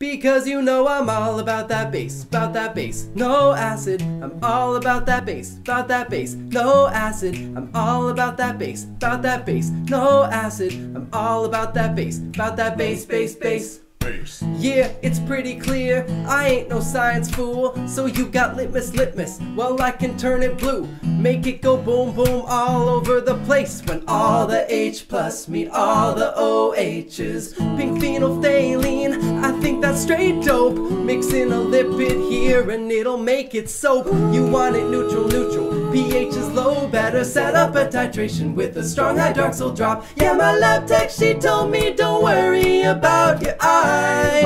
Because you know I'm all about that base, about that base, no acid. I'm all about that base, about that base, no acid. I'm all about that base, about that base, no acid. I'm all about that base, about that base, base, base. Base. Yeah, it's pretty clear. I ain't no science fool. So you got litmus, litmus. Well, I can turn it blue. Make it go boom, boom all over the place. When all the H plus meet all the OHs. Pink phenolphthalein, I think that's straight dope. Mix in a lipid here and it'll make it soap. You want it neutral, neutral. pH is low, better set up a titration with a strong hydroxyl drop. Yeah, my lab tech, she told me don't worry about your eyes.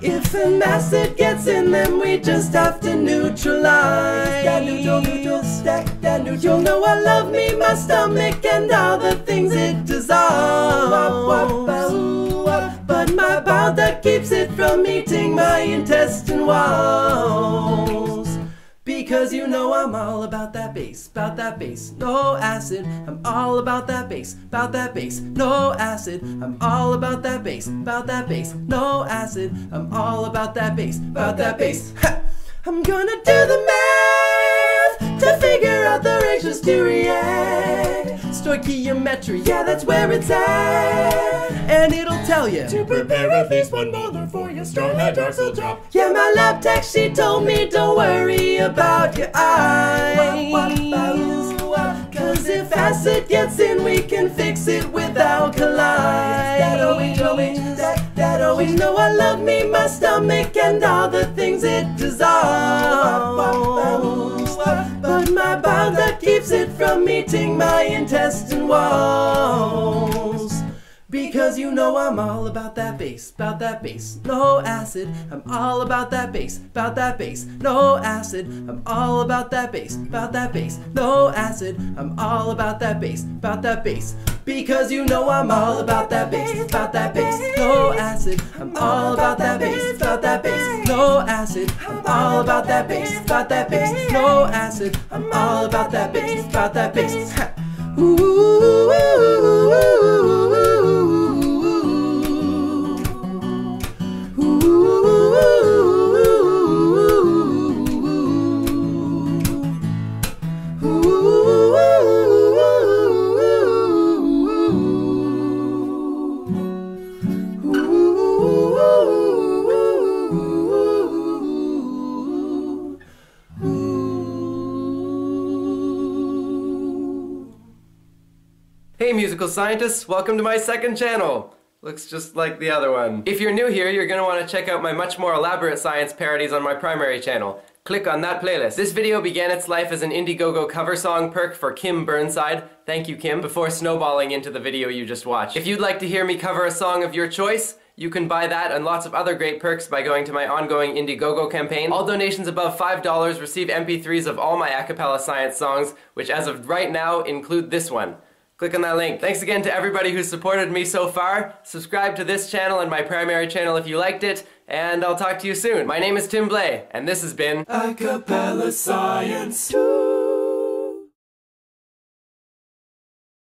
If an acid gets in them, we just have to neutralize. That neutral, neutral, stack that neutral. You'll know I love me, my stomach, and all the things it dissolves. But my bowel that keeps it from eating my intestine walls. Because you know I'm all about that base, about that base, no acid. I'm all about that base, about that base, no acid. I'm all about that base, about that base, no acid. I'm all about that base, about that base. Ha! I'm gonna do the math to figure out the ratios to react. Stoichiometry, yeah, that's where it's at. And it'll tell you To prepare at least one molar for your strong hydroxyl drop. yeah, my lab tech, she told me don't worry about your eyes. Cause if acid gets in, we can fix it with alkali. That always, always, that, that always oh, know I love me, my stomach, and all the things it dissolves. But my bowel that keeps it from eating my intestine walls. Because you know I'm all about that base, about that base, no acid. I'm all about that base, about that base, no acid. I'm all about that base, about that base, no acid. I'm all about that base, about that base. Because you know I'm all about that base, about that base, no acid. I'm all about that base, about that base, no acid. I'm all about that base, about that base, no acid. I'm all about that base, about that base. Hey musical scientists, welcome to my second channel. Looks just like the other one. If you're new here, you're gonna wanna check out my much more elaborate science parodies on my primary channel. Click on that playlist. This video began its life as an Indiegogo cover song perk for Kim Burnside. Thank you, Kim, before snowballing into the video you just watched. If you'd like to hear me cover a song of your choice, you can buy that and lots of other great perks by going to my ongoing Indiegogo campaign. All donations above $5 receive MP3s of all my acapella science songs, which as of right now include this one. Click on that link. Thanks again to everybody who's supported me so far. Subscribe to this channel and my primary channel if you liked it, and I'll talk to you soon. My name is Tim Blais, and this has been A Capella Science.